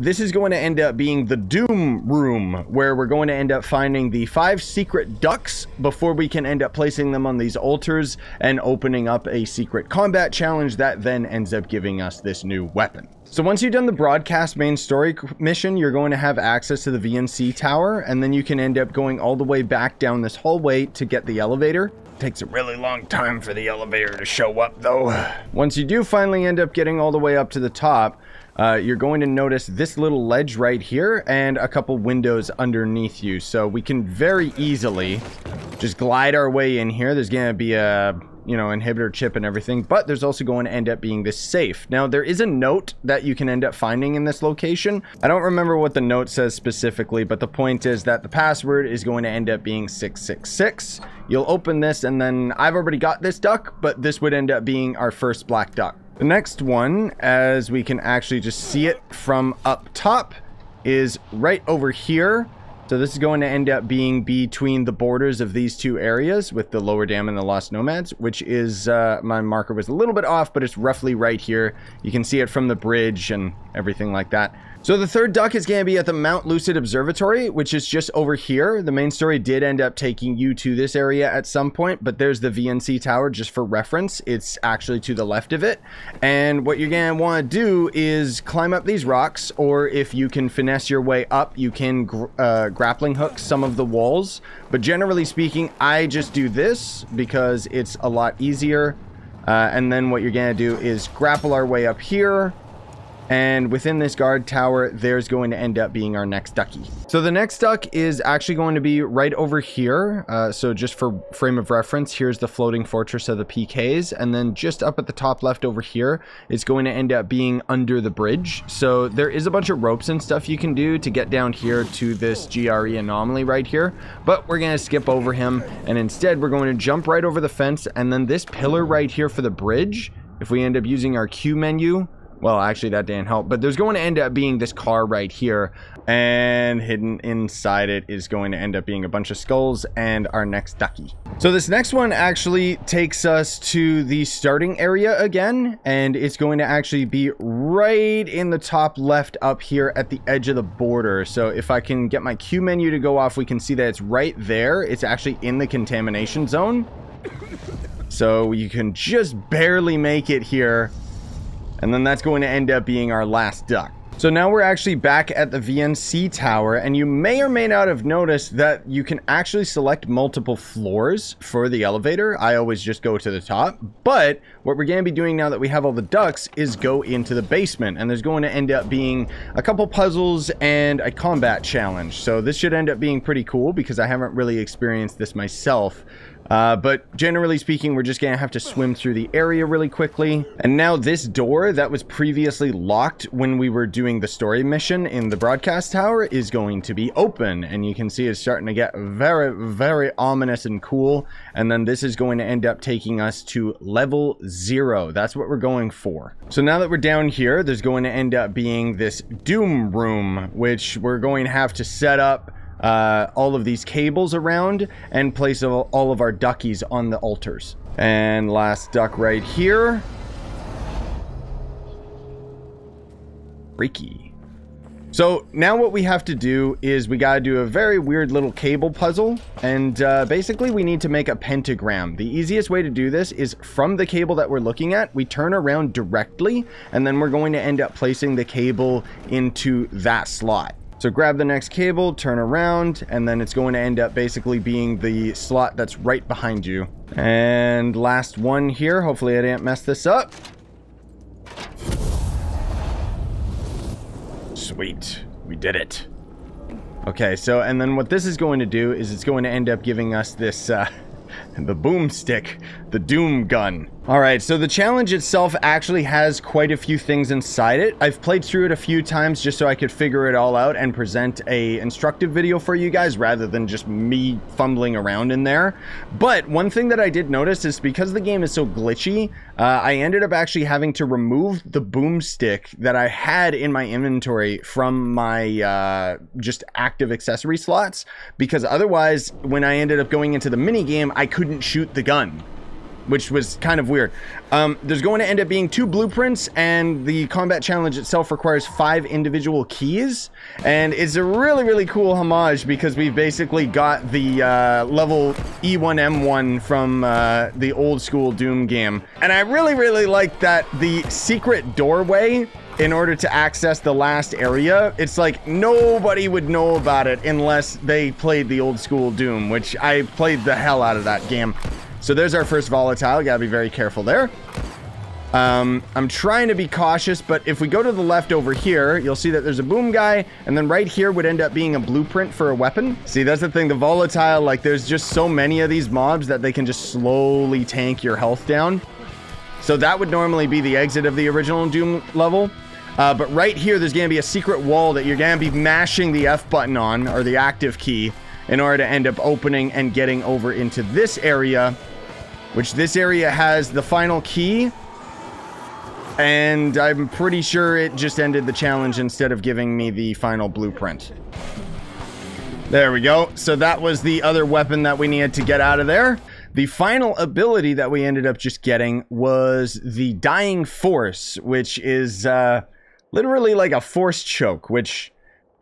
This is going to end up being the Doom Room, where we're going to end up finding the five secret ducks before we can end up placing them on these altars and opening up a secret combat challenge that then ends up giving us this new weapon. So once you've done the broadcast main story mission, you're going to have access to the VNC tower, and then you can end up going all the way back down this hallway to get the elevator. Takes a really long time for the elevator to show up though. Once you do finally end up getting all the way up to the top, uh, you're going to notice this little ledge right here and a couple windows underneath you. So we can very easily just glide our way in here. There's going to be a you know, inhibitor chip and everything, but there's also going to end up being this safe. Now, there is a note that you can end up finding in this location. I don't remember what the note says specifically, but the point is that the password is going to end up being 666. You'll open this, and then I've already got this duck, but this would end up being our first black duck. The next one, as we can actually just see it from up top, is right over here. So this is going to end up being between the borders of these two areas with the lower dam and the lost nomads, which is, uh, my marker was a little bit off, but it's roughly right here. You can see it from the bridge and everything like that. So the third duck is going to be at the Mount Lucid Observatory, which is just over here. The main story did end up taking you to this area at some point, but there's the VNC tower just for reference. It's actually to the left of it. And what you're going to want to do is climb up these rocks, or if you can finesse your way up, you can gr uh, grappling hook some of the walls. But generally speaking, I just do this because it's a lot easier. Uh, and then what you're going to do is grapple our way up here and within this guard tower, there's going to end up being our next ducky. So the next duck is actually going to be right over here. Uh, so just for frame of reference, here's the floating fortress of the PKs. And then just up at the top left over here, it's going to end up being under the bridge. So there is a bunch of ropes and stuff you can do to get down here to this GRE anomaly right here. But we're going to skip over him. And instead, we're going to jump right over the fence. And then this pillar right here for the bridge, if we end up using our Q menu, well, actually, that didn't help. But there's going to end up being this car right here. And hidden inside it is going to end up being a bunch of skulls and our next ducky. So this next one actually takes us to the starting area again. And it's going to actually be right in the top left up here at the edge of the border. So if I can get my Q menu to go off, we can see that it's right there. It's actually in the contamination zone. So you can just barely make it here and then that's going to end up being our last duck. So now we're actually back at the VNC tower and you may or may not have noticed that you can actually select multiple floors for the elevator. I always just go to the top, but what we're going to be doing now that we have all the ducks is go into the basement and there's going to end up being a couple puzzles and a combat challenge. So this should end up being pretty cool because I haven't really experienced this myself. Uh, but generally speaking, we're just going to have to swim through the area really quickly. And now this door that was previously locked when we were doing the story mission in the broadcast tower is going to be open. And you can see it's starting to get very, very ominous and cool. And then this is going to end up taking us to level zero. That's what we're going for. So now that we're down here, there's going to end up being this doom room, which we're going to have to set up uh, all of these cables around and place all of our duckies on the altars. And last duck right here. Freaky. So now what we have to do is we got to do a very weird little cable puzzle. And uh, basically we need to make a pentagram. The easiest way to do this is from the cable that we're looking at, we turn around directly and then we're going to end up placing the cable into that slot. So grab the next cable, turn around, and then it's going to end up basically being the slot that's right behind you. And last one here. Hopefully I didn't mess this up. Sweet. We did it. Okay, so, and then what this is going to do is it's going to end up giving us this, uh, the boomstick, the doom gun. All right, so the challenge itself actually has quite a few things inside it. I've played through it a few times just so I could figure it all out and present a instructive video for you guys rather than just me fumbling around in there. But one thing that I did notice is because the game is so glitchy, uh, I ended up actually having to remove the boomstick that I had in my inventory from my uh, just active accessory slots because otherwise when I ended up going into the mini game, I couldn't shoot the gun which was kind of weird. Um, there's going to end up being two blueprints, and the combat challenge itself requires five individual keys. And it's a really, really cool homage because we've basically got the uh, level E1M1 from uh, the old school Doom game. And I really, really like that the secret doorway in order to access the last area, it's like nobody would know about it unless they played the old school Doom, which I played the hell out of that game. So there's our first volatile. Gotta be very careful there. Um, I'm trying to be cautious, but if we go to the left over here, you'll see that there's a boom guy, and then right here would end up being a blueprint for a weapon. See, that's the thing. The volatile, like, there's just so many of these mobs that they can just slowly tank your health down. So that would normally be the exit of the original Doom level. Uh, but right here, there's going to be a secret wall that you're going to be mashing the F button on, or the active key, in order to end up opening and getting over into this area, which this area has the final key. And I'm pretty sure it just ended the challenge instead of giving me the final blueprint. There we go. So that was the other weapon that we needed to get out of there. The final ability that we ended up just getting was the Dying Force, which is... Uh, literally like a force choke, which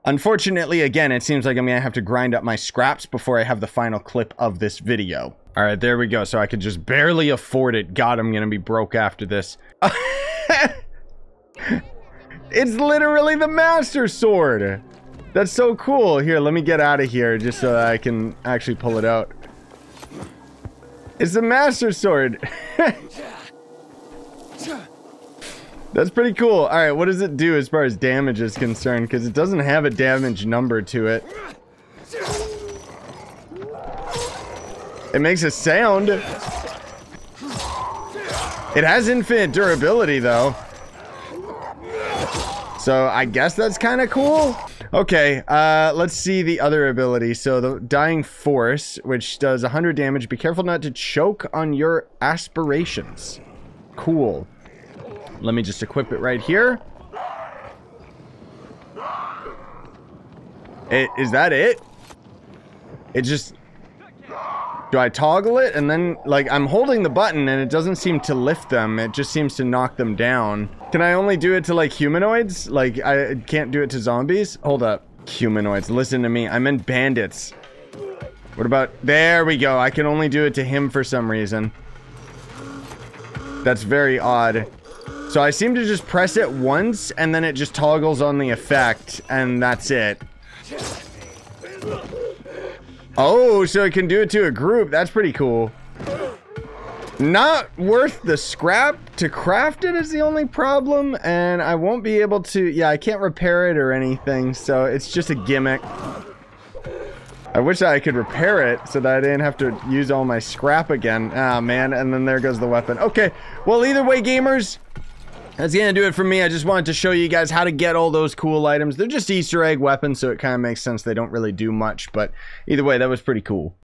unfortunately, again, it seems like I'm gonna have to grind up my scraps before I have the final clip of this video. All right, there we go. So I could just barely afford it. God, I'm gonna be broke after this. it's literally the Master Sword. That's so cool. Here, let me get out of here just so I can actually pull it out. It's the Master Sword. That's pretty cool. All right, what does it do as far as damage is concerned? Because it doesn't have a damage number to it. It makes a sound. It has infinite durability, though. So I guess that's kind of cool. Okay, uh, let's see the other ability. So the Dying Force, which does 100 damage. Be careful not to choke on your aspirations. Cool. Let me just equip it right here. It, is that it? It just... Do I toggle it? And then, like, I'm holding the button and it doesn't seem to lift them. It just seems to knock them down. Can I only do it to, like, humanoids? Like, I can't do it to zombies? Hold up. Humanoids, listen to me. I meant bandits. What about... There we go. I can only do it to him for some reason. That's very odd. So I seem to just press it once, and then it just toggles on the effect, and that's it. Oh, so it can do it to a group. That's pretty cool. Not worth the scrap to craft it is the only problem, and I won't be able to... Yeah, I can't repair it or anything, so it's just a gimmick. I wish I could repair it so that I didn't have to use all my scrap again. Ah, man, and then there goes the weapon. Okay, well, either way, gamers, that's gonna do it for me. I just wanted to show you guys how to get all those cool items. They're just Easter egg weapons, so it kind of makes sense they don't really do much. But either way, that was pretty cool.